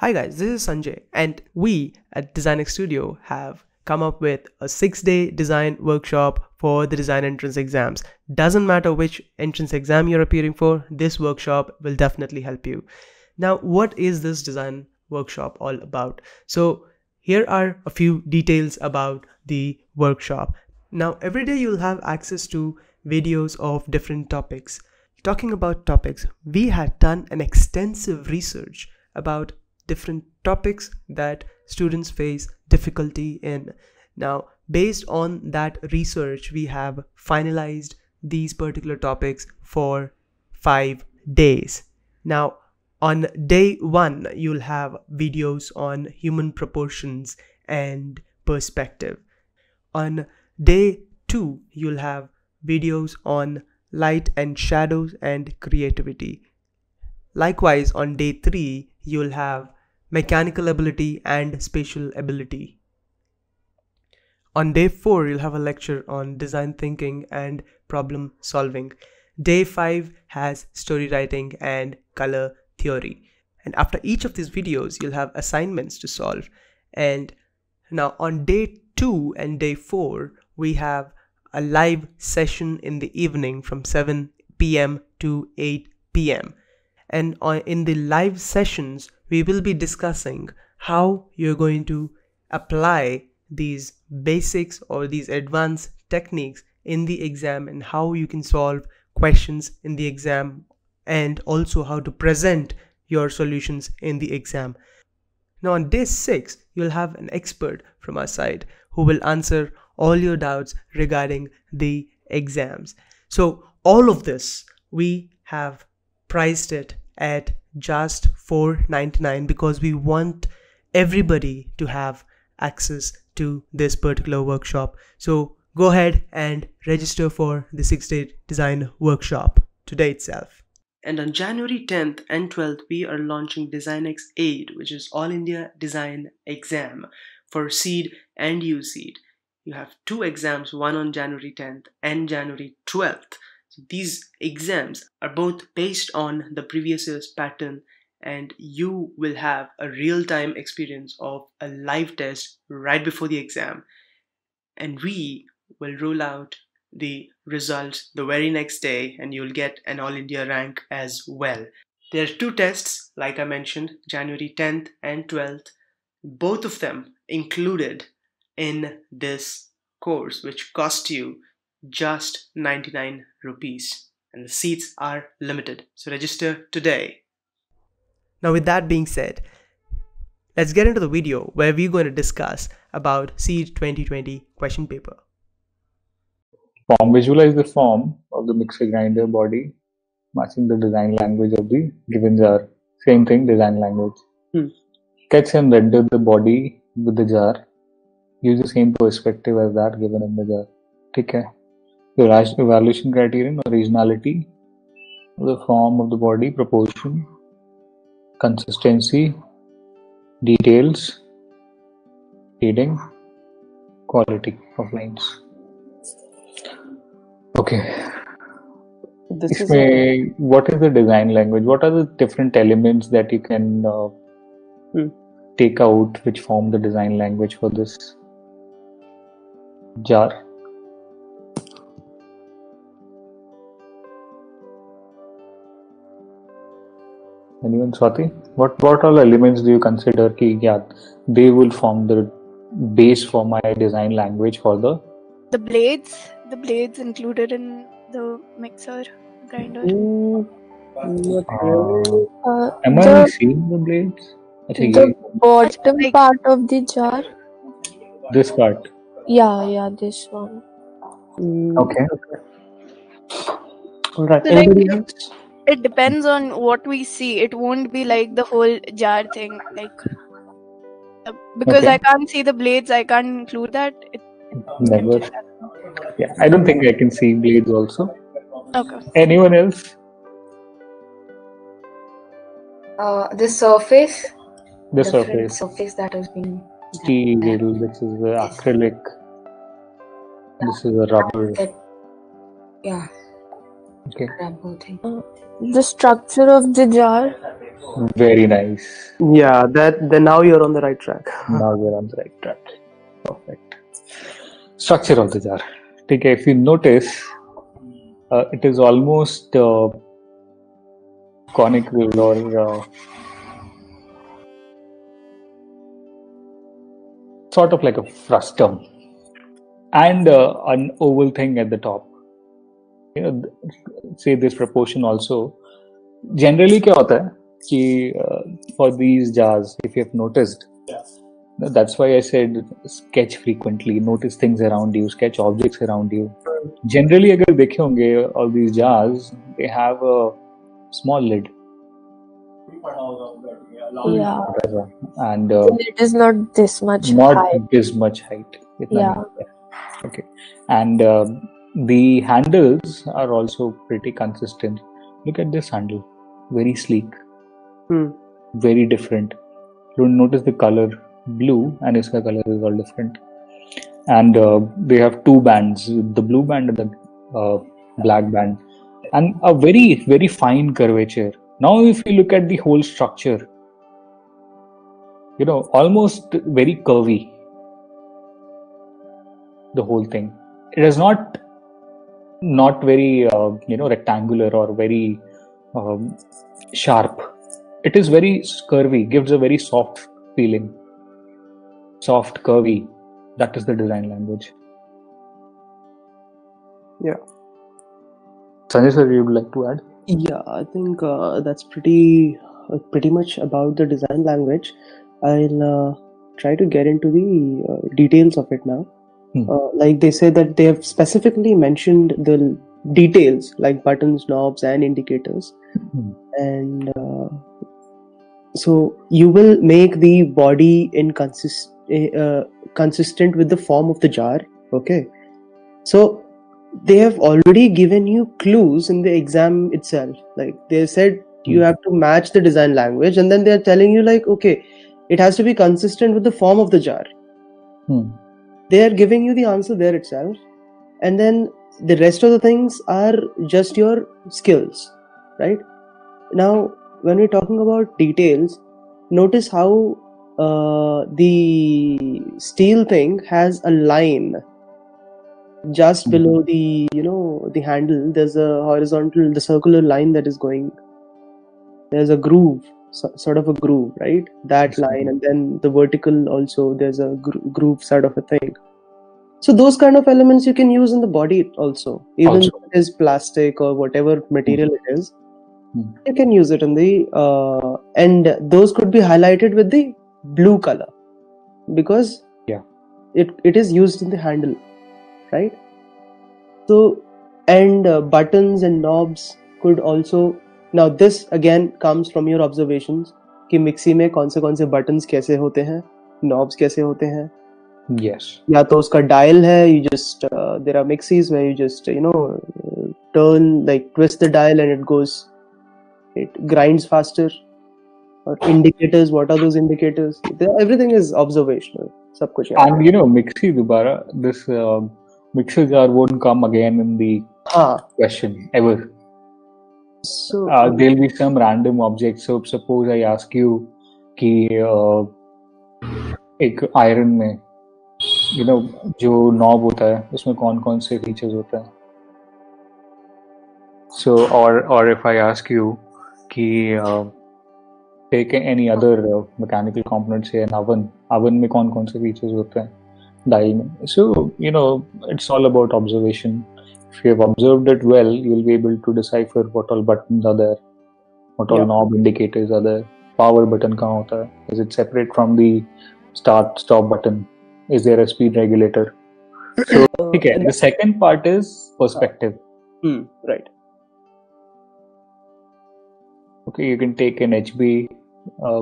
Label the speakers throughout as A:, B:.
A: Hi guys, this is Sanjay and we at Designex Studio have come up with a six day design workshop for the design entrance exams. Doesn't matter which entrance exam you're appearing for, this workshop will definitely help you. Now, what is this design workshop all about? So here are a few details about the workshop. Now, every day you'll have access to videos of different topics. Talking about topics, we had done an extensive research about different topics that students face difficulty in. Now, based on that research, we have finalized these particular topics for five days. Now, on day one, you'll have videos on human proportions and perspective. On day two, you'll have videos on light and shadows and creativity. Likewise, on day three, you'll have mechanical ability and spatial ability. On day 4, you'll have a lecture on design thinking and problem solving. Day 5 has story writing and color theory. And after each of these videos, you'll have assignments to solve. And now on day 2 and day 4, we have a live session in the evening from 7 p.m. to 8 p.m. And in the live sessions, we will be discussing how you're going to apply these basics or these advanced techniques in the exam and how you can solve questions in the exam and also how to present your solutions in the exam. Now on day 6, you'll have an expert from our side who will answer all your doubts regarding the exams. So all of this, we have priced it at just 4.99 because we want everybody to have access to this particular workshop so go ahead and register for the 6 day design workshop today itself and on January 10th and 12th, we are launching Designex AIDE, which is All India Design Exam for CEED and UCEED. You have two exams, one on January 10th and January 12th. These exams are both based on the previous year's pattern and you will have a real-time experience of a live test right before the exam and we will roll out the results the very next day and you'll get an all India rank as well. There are two tests like I mentioned January 10th and 12th both of them included in this course which cost you just 99 rupees and the seats are limited. So register today. Now with that being said, let's get into the video where we're going to discuss about CEED 2020 question paper.
B: Form visualize the form of the mixer grinder body matching the design language of the given jar. Same thing, design language. Hmm. Sketch and render the body with the jar. Use the same perspective as that given in the jar. Okay the evaluation criterion originality the form of the body proportion consistency details reading quality of lines. Okay. This is a... what is the design language? What are the different elements that you can uh, hmm. take out which form the design language for this jar Anyone, Swati? What what all elements do you consider ki yeah, they will form the base for my design language for the?
C: The blades the blades included in the mixer grinder. Mm,
B: uh, am i seeing the blades?
D: I think the bottom part of the jar?
B: This part.
D: Yeah yeah this one.
B: Mm. okay,
C: okay. all right so like, it depends on what we see. It won't be like the whole jar thing like uh, because okay. i can't see the blades. I can't include that. It,
B: never yeah i don't think i can see blades also.
C: Okay.
B: Anyone else?
E: Uh the surface?
B: The surface.
E: surface that has been
B: steel this is the acrylic. This is a rubber.
E: Yeah.
B: Okay
D: the structure of the jar
B: Very nice.
A: Yeah, that then now you're on the right track.
B: Now we're on the right track. Perfect. Structure of the jar. Okay, if you notice, uh, it is almost uh, conical or uh, sort of like a frustum and uh, an oval thing at the top. You know, say this proportion also. Generally, क्या होता है कि uh, for these jars, if you have noticed, that's why I said sketch frequently, notice things around you, sketch objects around you. Generally, अगर देखे होंगे all these jars, they have a small lid.
D: Yeah.
B: Whatever. And uh,
D: It is not this much
B: not
D: high.
B: this much height. इतना
D: Yeah.
B: नहीं है. Okay. And uh, the handles are also pretty consistent. Look at this handle. Very sleek.
A: Hmm.
B: Very different. You notice the color blue and its color is all different. And uh, they have two bands, the blue band and the uh, black band. And a very, very fine curvature. Now if you look at the whole structure, you know, almost very curvy the whole thing it is not not very uh, you know rectangular or very um, sharp it is very curvy gives a very soft feeling soft curvy that is the design language
A: Yeah.
B: sanjay sir you would like to add
A: Yeah, I think uh, that's pretty uh, pretty much about the design language. I'll uh, try to get into the uh, details of it now.
B: Hmm.
A: Uh, like they say that they have specifically mentioned the details like buttons, knobs, and indicators,
B: Hmm.
A: and uh, so you will make the body inconsist uh, consistent with the form of the jar. Okay, so they have already given you clues in the exam itself like they said you
B: Hmm.
A: have to match the design language and then they're telling you like okay it has to be consistent with the form of the jar
B: Hmm.
A: They are giving you the answer there itself. And then the rest of the things are just your skills right? Now when we're talking about details notice how uh, the steel thing has a line just
B: Mhm.
A: below the you know the handle. There's a horizontal the circular line that is going. There's a groove so, sort of a groove right that line and then the vertical also there's a gro- groove sort of a thing so those kind of elements you can use in the body also even
B: Also.
A: if it is plastic or whatever material it is
B: Hmm.
A: you can use it in the uh, and those could be highlighted with the blue color because
B: Yeah.
A: it, it is used in the handle right so and uh, buttons and knobs could also now this again comes from your observation कि mixie में कौन से कौन से button कैसे होते हैं? Knobs कैसे होते हैं?
B: Yes.
A: या तो उसका डायल है you just there are mixies where you just you know turn like twist the dial and it goes it grind faster और indicators what are those indicators everything is observational सब कुछ
B: and you know mixie दोबारा this mixer jar won't come again in the the
A: हाँ.
B: question
A: so
B: uh, there'll be some random object so suppose i ask you कि uh, एक iron में you know जो knob होता है उसमें कौन कौन से फीचर्स होते हैं? सो और और इफ़ आई आस्क यू कि take any other mechanical component से एन oven. Oven में कौन कौन से फीचर्स होते हैं? डाई में. So you know it's all about observation if you have observed it well, you'll be able to decipher what all buttons are there, what all
A: Yeah.
B: knob indicators are there. Power button कहाँ होता है? Is it separate from the start stop button? Is there a speed regulator? So okay,
A: and-
B: the second part is perspective.
A: Hmm, right
B: Okay, you can take an HB. Uh,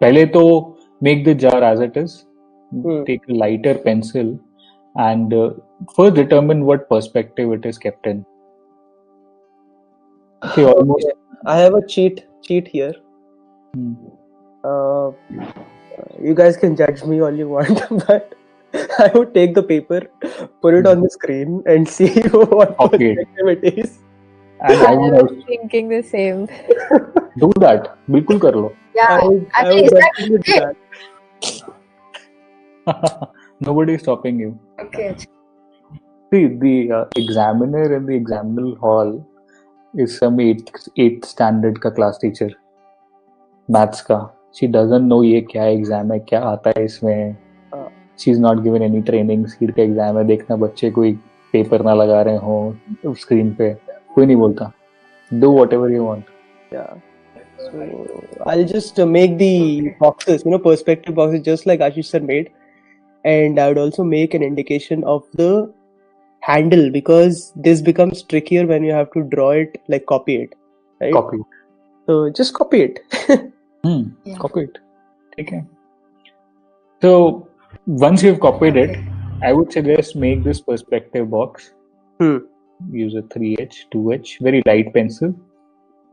B: पहले तो make the jar as it is.
A: Hmm.
B: Take a lighter pencil and uh, first determine what perspective it is kept in. Okay, almost.
A: I have a cheat cheat here.
B: Hmm.
A: Uh, you guys can judge me all you want, but I would take the paper, put it on the screen, and see what
B: Okay.
A: perspective it is.
B: And I
D: I
B: would
D: was
B: also,
D: thinking the same.
B: do that बिल्कुल कर लो
E: Yeah.
A: I would,
E: I
A: I
E: mean,
A: would
E: is that
A: definitely do
E: okay?
A: that.
B: nobody is stopping you
E: Okay.
B: see the uh, examiner in the examinal hall is some eighth eighth standard का class teacher maths का she doesn't know ये क्या exam है क्या आता है इसमें she is not given any training seat का एग्ज़ाम है देखना बच्चे कोई पेपर ना लगा रहे हो स्क्रीन पे कोई नहीं बोलता do whatever you want
A: Yeah. So I'll just uh, make the boxes, you know, perspective boxes just like Ashish sir made. and I would also make an indication of the handle because this becomes trickier when you have to draw it like copy it right?
B: Copy
A: so just copy it.
B: Hmm.
E: yeah.
B: copy it. Okay. So once you've copied it i would suggest make this perspective box.
A: Hmm.
B: use a 3h 2h very light pencil.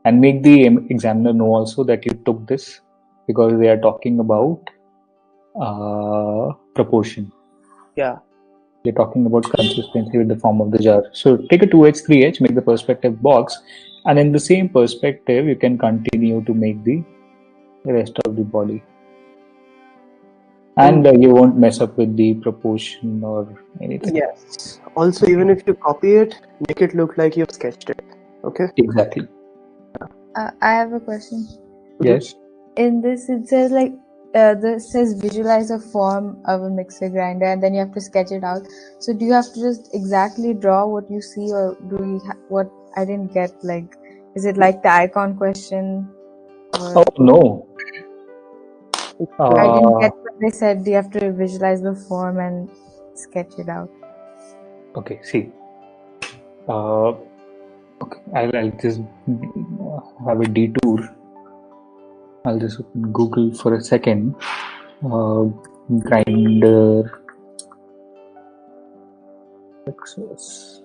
B: And make the examiner know also that you took this because they are talking about uh, proportion.
A: Yeah.
B: They're talking about consistency with the form of the jar. So take a 2H, 3H, make the perspective box, and in the same perspective, you can continue to make the rest of the body. And uh, you won't mess up with the proportion or anything.
A: Yes. Also, even if you copy it, make it look like you've sketched it. Okay.
B: Exactly.
F: Uh, I have a question.
B: Yes.
F: In this, it says like uh, this says visualize a form of a mixer grinder, and then you have to sketch it out. So do you have to just exactly draw what you see, or do you Ha- what I didn't get like, is it like the icon question? Or
B: Oh no.
F: I didn't
B: Uh,
F: get what they said. You have to visualize the form and sketch it out.
B: okay. See. Uh, okay. I'll, I'll just uh, have a detour. I'll just open Google for a second. Uh, grinder. Access.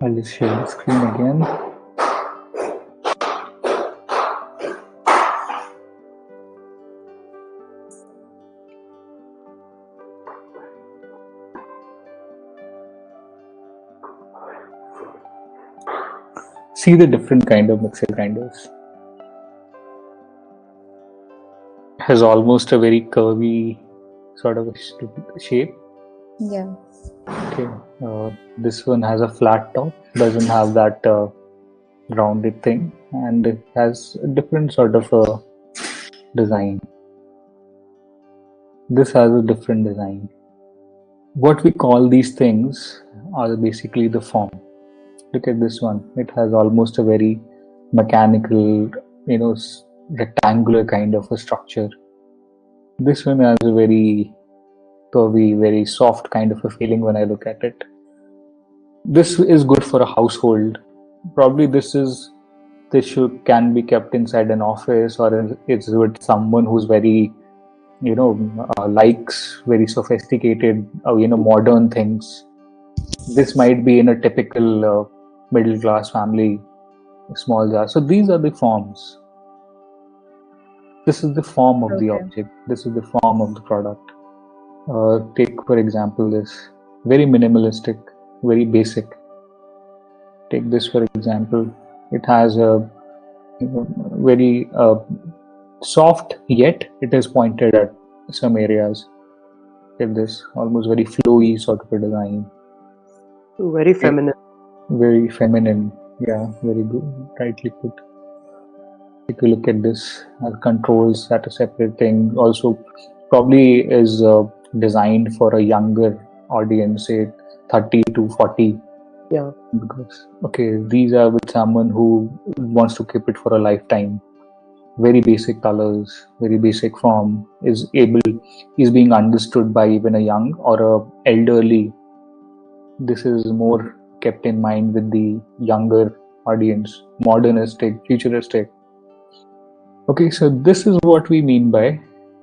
B: I'll just share the screen again. See the different kind of mixer grinders. Has almost a very curvy sort of a shape.
F: Yeah.
B: Okay, uh, this one has a flat top, doesn't have that uh, rounded thing, and it has a different sort of a design. This has a different design. What we call these things are basically the form. Look at this one, it has almost a very mechanical, you know, rectangular kind of a structure. This one has a very curvy, very soft kind of a feeling when I look at it. This is good for a household. Probably this is this should can be kept inside an office or it's with someone who's very, you know, uh, likes very sophisticated, uh, you know, modern things. This might be in a typical uh, middle class family, small jar. So these are the forms. This is the form of the object. This is the form of the product uh, take for example this very minimalistic very basic take this for example it has a you know, very uh, soft yet it is pointed at some areas get this almost very flowy sort of a design
A: Very feminine.
B: Very feminine yeah very good rightly put. If you look at this controls that a separate thing also probably is uh, designed for a younger audience say 30 to 40
A: Yeah.
B: because okay these are with someone who wants to keep it for a lifetime. Very basic colors very basic form is able is being understood by even a young or a elderly. This is more kept in mind with the younger audience modernistic futuristic okay so this is what we mean by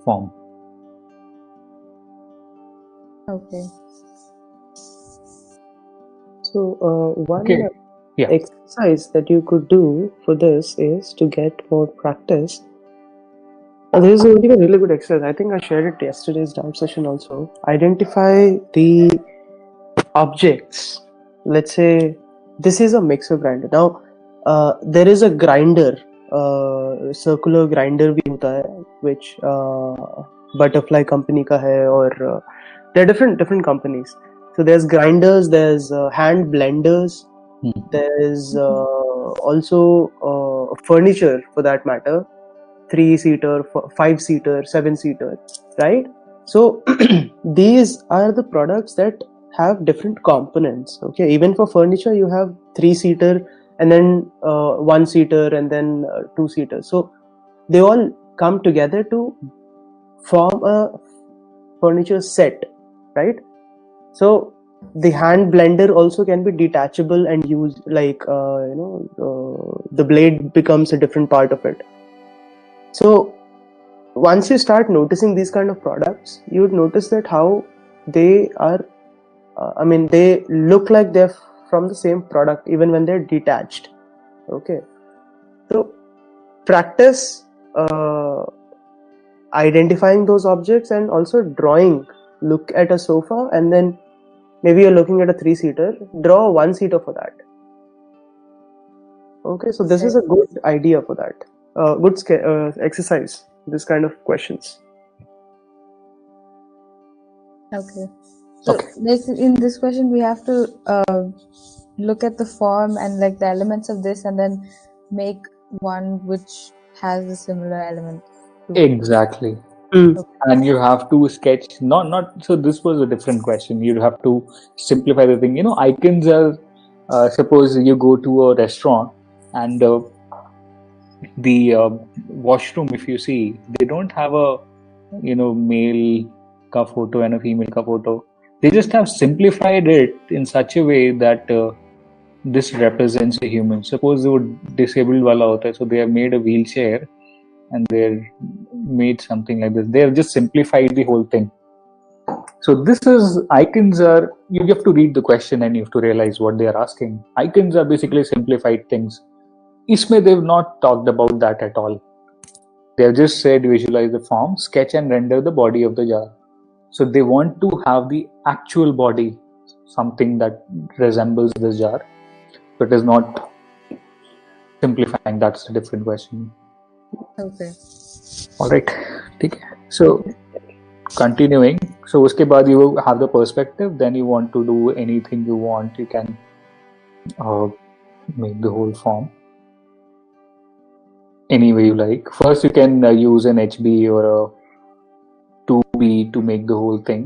B: form
F: Okay.
A: So uh, one
B: Okay. Yeah.
A: exercise that you could do for this is to get more practice. Uh, this is really a really good exercise. I think I shared it yesterday's doubt session also. Identify the objects let's say this is a mixer grinder now uh, there is a grinder uh, circular grinder भी होता है which uh, butterfly company का है और uh, there are different different companies so there's grinders there's uh, hand blenders
B: Hmm.
A: there's uh, also uh, furniture for that matter three seater f- five seater seven seater right so these are the products that have different components okay? Even for furniture you have three seater and then uh, one seater and then uh, two seater so they all come together to form a furniture set right? So the hand blender also can be detachable and used like uh, you know uh, the blade becomes a different part of it. So once you start noticing these kind of products you would notice that how they are uh, i mean they look like they're from the same product even when they're detached. Okay. So practice uh, identifying those objects and also drawing. Look at a sofa and then maybe you're looking at a three seater draw one seater for that. Okay so this is a good idea for that. Uh, good sca- uh, exercise. This kind of questions.
F: Okay. So
B: Okay.
F: this in this question we have to uh, look at the form and like the elements of this and then make one which has a similar element.
B: Exactly.
A: Mm.
B: And you have to sketch not not so this was a different question. You have to simplify the thing. You know, icons are uh, suppose you go to a restaurant and uh, the uh, washroom if you see they don't have a you know male ka photo and a female ka photo they just have simplified it in such a way that uh, this represents a human. Suppose they would disabled wala hota so they have made a wheelchair and they're made something like this. They have just simplified the whole thing. So this is icons are you have to read the question and you have to realize what they are asking. Icons are basically simplified things. Isme they've not talked about that at all. They have just said visualize the form, sketch and render the body of the jar. So they want to have the actual body something that resembles the jar but is not simplifying that's a different question
F: Okay.
B: all right ठीक है so continuing so उसके बाद you have the perspective then you want to do anything you want you can uh, make the whole form any way you like first you can uh, use an hb or a 2b to make the whole thing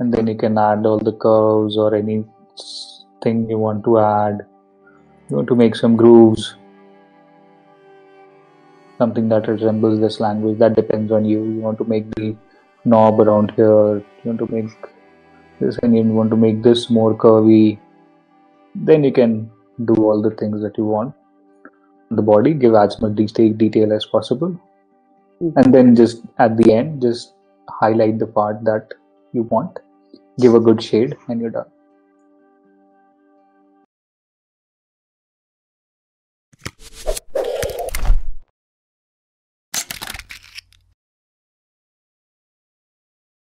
B: and then you can add all the curves or anything you want to add you want to make some grooves. Something that resembles this language that depends on you. You want to make the knob around here. You want to make this and you want to make this more curvy. Then you can do all the things that you want the body. Give as much detail, detail as possible. Mm-hmm. And then just at the end just highlight the part that you want give a good shade and you're done